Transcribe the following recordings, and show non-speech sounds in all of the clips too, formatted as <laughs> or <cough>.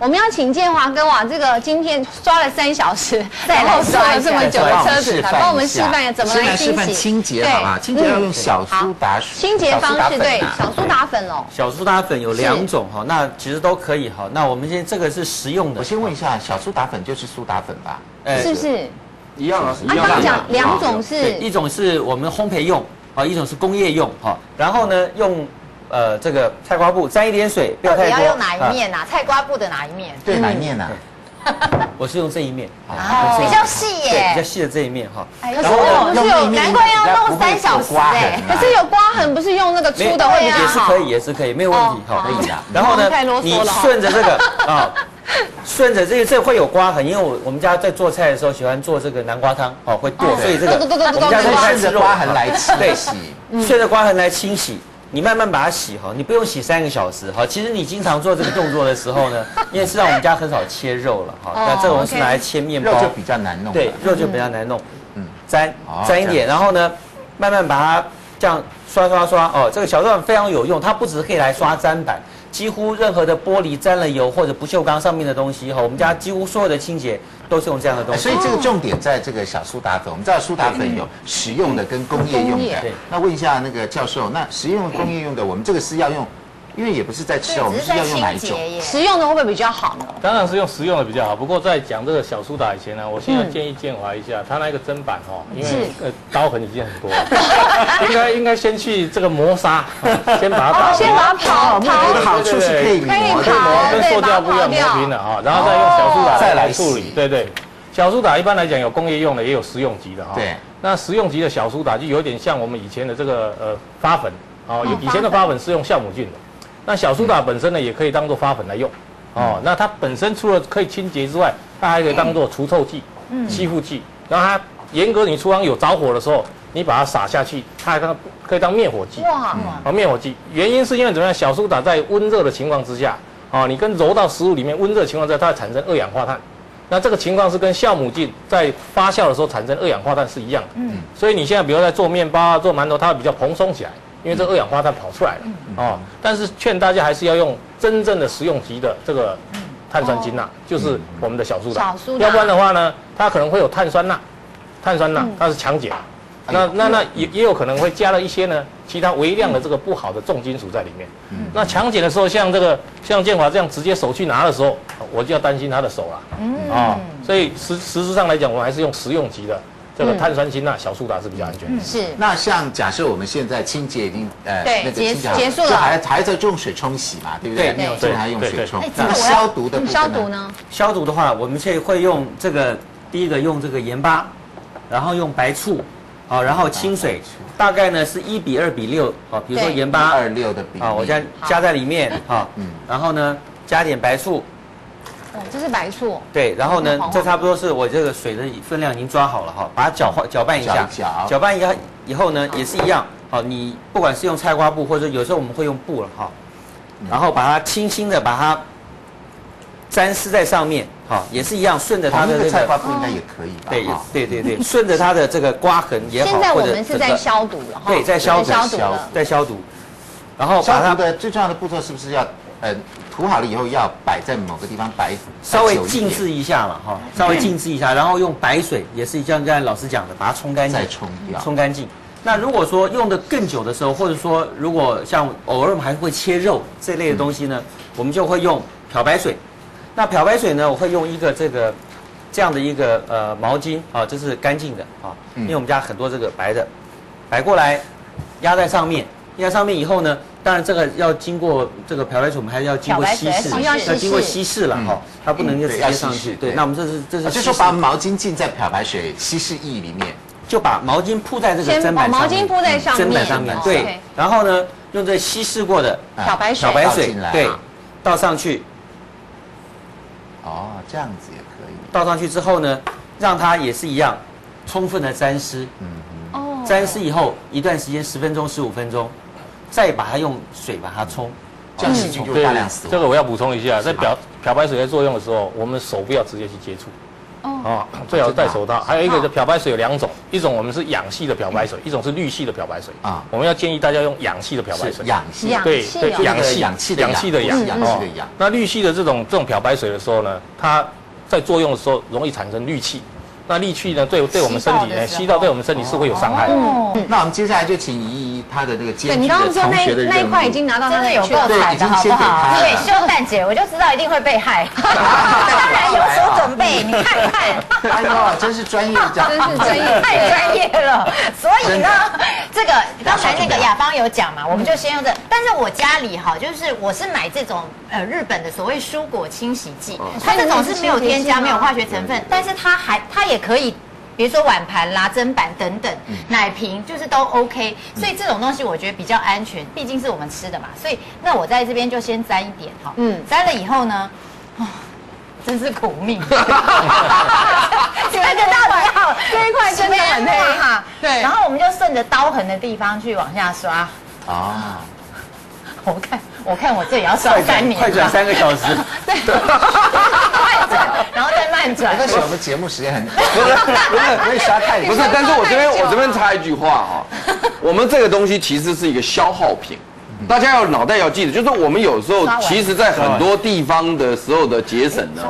我们要请建华哥哇，这个今天刷了三小时，<laughs> 然后刷了这么久的车子，来帮我们示范一下怎么来示范清洁，好吧？清洁要用小苏打水，清洁方式对，小苏打粉哦。小苏打粉有两种哈，那其实都可以哈。那我们先这个是实用的，我先问一下，小苏打粉就是苏打粉吧？是不是？一样啊，一样。讲两种是，一种是我们烘焙用啊，一种是工业用哈。然后呢，用呃这个菜瓜布沾一点水，不要太多。要用哪一面呐？菜瓜布的哪一面？对，哪一面呐？<laughs> 我是用这一面，哦，比较细耶，比较细的这一面哈。可是不是有，难怪要弄三小时哎。可是有刮痕，不是用那个粗的会比较好。也是可以，也是可以，没有问题哈，可以的。然后呢，你顺着这个 <laughs> 啊。顺着这个这会有刮痕，因为我我们家在做菜的时候喜欢做这个南瓜汤哦，会剁，所以这个我们家会顺着刮痕来清洗，顺着刮痕来清洗，你慢慢把它洗哈，你不用洗三个小时哈。其实你经常做这个动作的时候呢，<laughs> 因为实际上我们家很少切肉了哈，那这种是拿来切面包，肉就比较难弄，对，肉就比较难弄，嗯，沾沾一点，然后呢，慢慢把它这样刷刷刷哦，这个小段非常有用，它不只是可以来刷砧板。几乎任何的玻璃沾了油或者不锈钢上面的东西哈，我们家几乎所有的清洁都是用这样的东西。所以这个重点在这个小苏打粉。我们知道苏打粉有食用的跟工业用的。那问一下那个教授，那食用工业用的，我们这个是要用？因为也不是在吃，我们是要用哪一种？食用的会不会比较好呢？当然是用食用的比较好。不过在讲这个小苏打以前呢，我先要建议建华一下，他那个砧板哦，因为呃刀痕已经很多，<laughs> 应该应该先去这个磨砂，<laughs> 先把它打先把它刨刨的好处是可以磨，可以磨，跟塑胶不一样磨平了啊，然后再用小苏打再来处理。对对，小苏打一般来讲有工业用的，也有食用级的哈。对，那食用级的小苏打就有点像我们以前的这个呃发粉哦，以前的发粉是用酵母菌的。那小苏打本身呢，也可以当做发粉来用，哦，那它本身除了可以清洁之外，它还可以当做除臭剂、吸附剂。然后它严格，你厨房有着火的时候，你把它撒下去，它还当可以当灭火剂。哇，啊，灭火剂。原因是因为怎么样？小苏打在温热的情况之下，哦，你跟揉到食物里面温热情况之下，它会产生二氧化碳。那这个情况是跟酵母菌在发酵的时候产生二氧化碳是一样的。嗯，所以你现在比如在做面包啊、做馒头，它会比较蓬松起来。因为这二氧化碳跑出来了哦，但是劝大家还是要用真正的食用级的这个碳酸氢钠，就是我们的小苏打，要不然的话呢，它可能会有碳酸钠，碳酸钠它是强碱，那那那也也有可能会加了一些呢其他微量的这个不好的重金属在里面。那强碱的时候，像这个像建华这样直接手去拿的时候，我就要担心他的手了。啊，所以实实质上来讲，我们还是用食用级的。这个碳酸氢钠小苏打是比较安全的。是。那像假设我们现在清洁已经呃那个结结束了，就还还在用水冲洗嘛，对不对？对，没有，对，还用水冲。那消毒的消毒呢？消毒的话，我们现在会用这个第一个用这个盐巴，然后用白醋，好，然后清水，大概呢是一比二比六，好，比如说盐巴二六的比例，好，我加加在里面，<laughs> 好，嗯，然后呢加点白醋。这是白醋。对，然后呢，这差不多是我这个水的分量已经抓好了哈，把它搅和搅拌一下，搅拌一下以后呢，也是一样，好，你不管是用菜瓜布或者有时候我们会用布了哈，然后把它轻轻的把它沾湿在上面，好，也是一样，顺着它的这个菜瓜布应该也可以吧？对，对对对，顺着它的这个刮痕也好，现在我们是在消毒了，对，在消毒，在消毒，然后把它的最重要的步骤是不是要呃？涂好了以后要摆在某个地方摆，稍微静置一下嘛，哈，稍微静置一下，然后用白水，也是像刚才老师讲的，把它冲干净，再冲掉，冲干净。那如果说用的更久的时候，或者说如果像偶尔我们还会切肉这类的东西呢，我们就会用漂白水。那漂白水呢，我会用一个这个这样的一个呃毛巾啊，这是干净的啊，因为我们家很多这个白的，摆过来压在上面，压在上面以后呢。当然，这个要经过这个漂白水，我们还是要经过稀释，要经过稀释了哈，它不能就直接上去。对，那我们这是这是，就说把毛巾浸在漂白水稀释液里面，就把毛巾铺在这个砧板上面，毛巾铺在上面，砧板上面对，然后呢，用这稀释过的漂白水，漂白水对，倒上去。哦，这样子也可以。倒上去之后呢，让它也是一样，充分的沾湿。嗯哦。沾湿以后，一段时间十分钟、十五分钟。再把它用水把它冲，这样细菌就大量死亡。这个我要补充一下，在漂漂白水在作用的时候，我们手不要直接去接触，哦，最好是戴手套。还有一个的漂白水有两种，一种我们是氧系的漂白水，一种是氯系的漂白水啊。我们要建议大家用氧系的漂白水。氧系，对对，氧系氧气的氧气的氧哦。那氯系的这种这种漂白水的时候呢，它在作用的时候容易产生氯气。那利气呢，对对我们身体呢，吸到对我们身体是会有伤害的。那我们接下来就请怡怡她的那个兼职的同学的那一块已经拿到，真的有够惨的好不好？对，修蛋姐，我就知道一定会被害。<laughs> 当然有所准备，<laughs> 你看看。哎呦，真是专业，真是专业，<laughs> 太专业了。所以呢，这个刚才那个雅芳有讲嘛，我们就先用这。但是我家里哈，就是我是买这种呃日本的所谓蔬果清洗剂，它这种是没有添加、没有化学成分，但是它还它也。也可以，比如说碗盘啦、砧板等等，奶瓶就是都 OK，所以这种东西我觉得比较安全，毕竟是我们吃的嘛。所以那我在这边就先沾一点哈，嗯，沾了以后呢，哦，真是苦命，请问得到底好这一块真的很黑。哈，对，然后我们就顺着刀痕的地方去往下刷，啊，<laughs> 我看我看我这也要刷三年，快转三个小时，<laughs> 对，快转，然后再。那是我们节目时间很不是不是不会杀太不是，但是我这边我这边插一句话哈，我们这个东西其实是一个消耗品，大家要脑袋要记得，就是我们有时候其实在很多地方的时候的节省呢，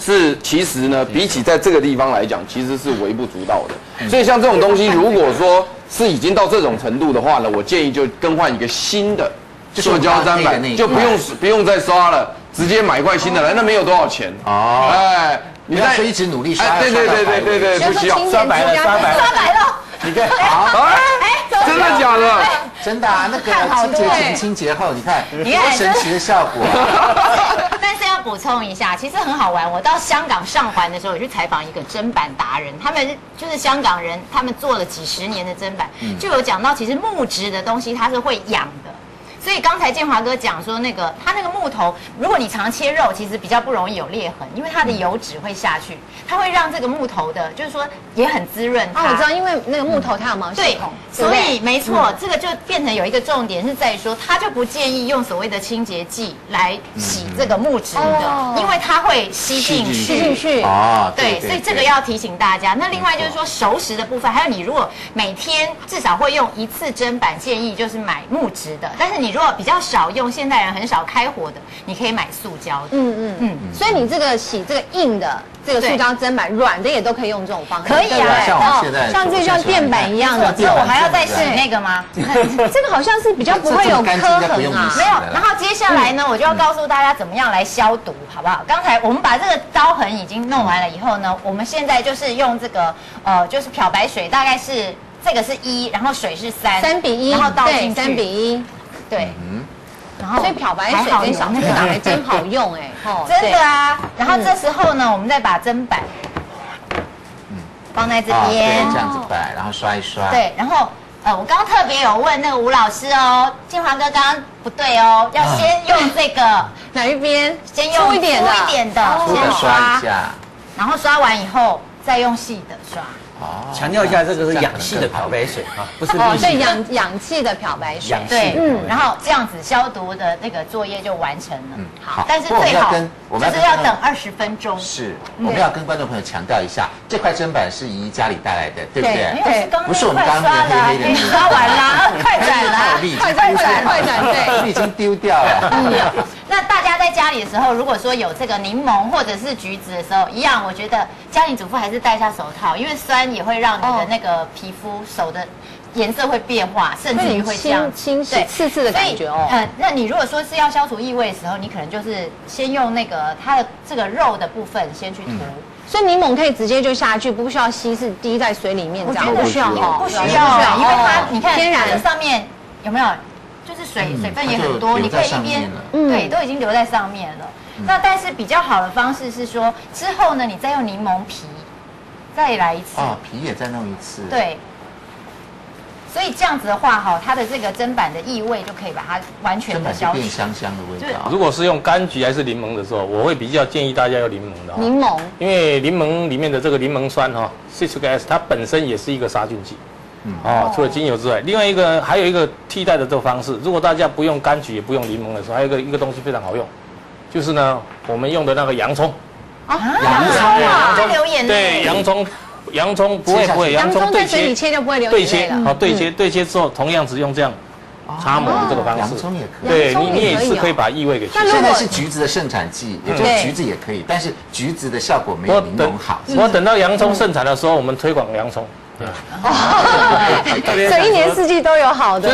是其实呢比起在这个地方来讲，其实是微不足道的。所以像这种东西，如果说是已经到这种程度的话呢，我建议就更换一个新的塑胶砧板，就不用不用再刷了，直接买一块新的来，那没有多少钱。哦，哎。你在一直努力刷，对对对对对对，不需要刷白了，刷白了，刷白了。你看，好，哎，真的假的？真的啊，那个清洁前、清洁后，你看多神奇的效果。<laughs> 但是要补充一下，其实很好玩。我到香港上环的时候，我去采访一个砧板达人，他们就是香港人，他们做了几十年的砧板，就有讲到，其实木质的东西它是会痒的。所以刚才建华哥讲说，那个他那个木头，如果你常切肉，其实比较不容易有裂痕，因为它的油脂会下去，它会让这个木头的，就是说也很滋润。哦，我知道，因为那个木头它有毛细孔，所以没错，这个就变成有一个重点是在于说，他就不建议用所谓的清洁剂来洗这个木质的，因为它会吸进去。吸进去啊，对，所以这个要提醒大家。那另外就是说熟食的部分，还有你如果每天至少会用一次砧板，建议就是买木质的，但是你。如果比较少用，现代人很少开火的，你可以买塑胶的。嗯嗯嗯。所以你这个洗这个硬的这个塑胶砧板，软的也都可以用这种方式。可以啊，像现在像这像垫板一样的，这我还要再洗那个吗？<laughs> 这个好像是比较不会有磕痕啊。没有。然后接下来呢，我就要告诉大家怎么样来消毒，好不好？刚才我们把这个刀痕已经弄完了以后呢，我们现在就是用这个呃，就是漂白水，大概是这个是一，然后水是三，三比一，然后倒进去，三比一。对，然后所以漂白水跟小苏打还真好用哎，<laughs> 真的啊。然后这时候呢，我们再把砧板，嗯，放在这边，这样子摆，然后刷一刷。对，然后呃，我刚刚特别有问那个吴老师哦，金华哥刚刚不对哦，要先用这个 <laughs> 哪一边？先用粗一点的，先刷一下，然后刷完以后再用细的刷。强调一下，这个是氧气的漂白水啊，不是哦，对，氧氧气的漂白水，对，嗯，然后这样子消毒的那个作业就完成了。嗯，好，但是最好就是要等二十分钟。是，我们要跟观众朋友强调一下，这块砧板是姨家里带来的，对不对？对，不是我们刚刚黑黑的，刷完啦，快转啦，<laughs> 快转，快转，对，已经丢掉了。在家里的时候，如果说有这个柠檬或者是橘子的时候，一样，我觉得家庭主妇还是戴下手套，因为酸。也会让你的那个皮肤手的颜色会变化，甚至于会这样清洗刺刺的感觉哦。嗯，那你如果说是要消除异味的时候，你可能就是先用那个它的这个肉的部分先去涂。所以柠檬可以直接就下去，不需要稀释，滴在水里面这样。不需要哈，不需要，因为它你看天然上面有没有？就是水水分也很多，你可以一边对都已经留在上面了。那但是比较好的方式是说，之后呢，你再用柠檬皮。再来一次哦，皮也再弄一次。对，所以这样子的话，哈，它的这个砧板的异味就可以把它完全的消除，变香香的味道。如果是用柑橘还是柠檬的时候，我会比较建议大家用柠檬的。柠檬，因为柠檬里面的这个柠檬酸哈，citric acid，它本身也是一个杀菌剂。嗯。哦，除了精油之外，另外一个还有一个替代的这个方式，如果大家不用柑橘也不用柠檬的时候，还有一个一个东西非常好用，就是呢，我们用的那个洋葱。啊洋葱啊，会流眼泪。对，洋葱，洋葱不会不会，洋葱对在水里切就不会流对切。好对切对切之后，同样只用这样擦抹这个方式。洋葱也可以。对你洋葱也可以哦你也是可以把异味给去那。如果现在是橘子的盛产季，也就是橘子也可以，但是橘子的效果没有柠檬好。我等到洋葱盛产的时候，我们推广洋葱。对，哦 <laughs> 所以一年四季都有好的。